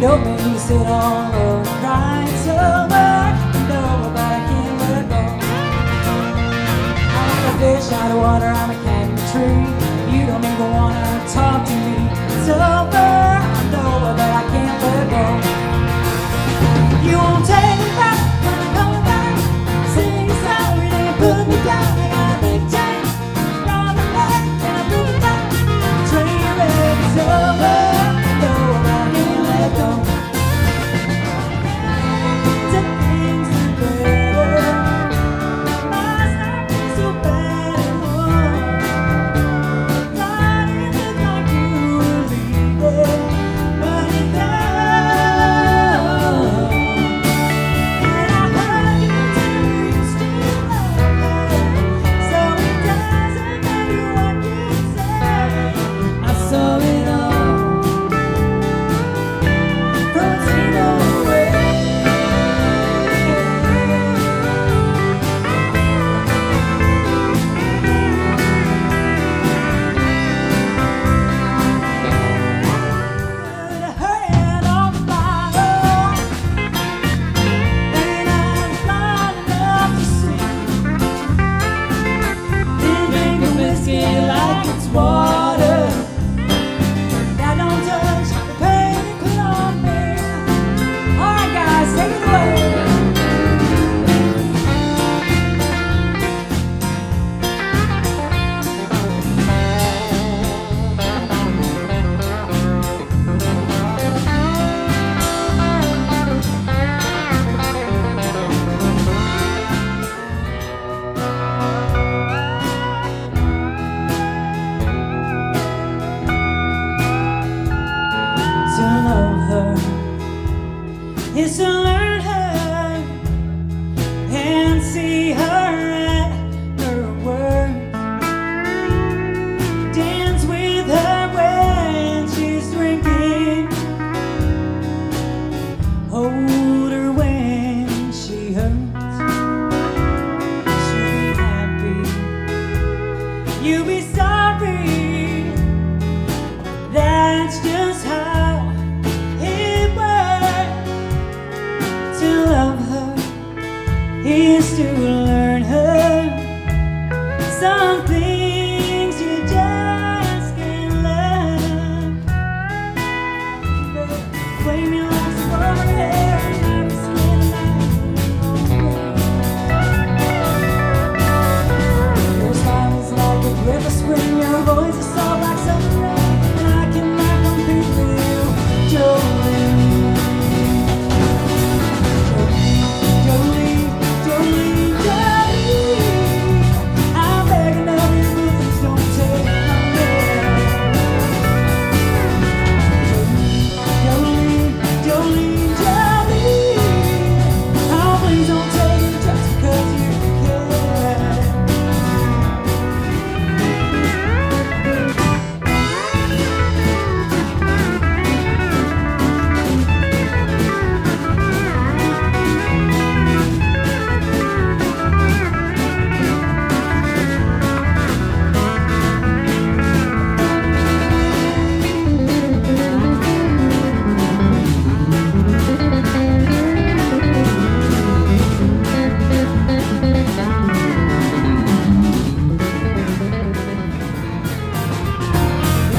means it all So I'm a fish out of water, I'm a candy tree You don't even wanna talk to me you